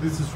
this is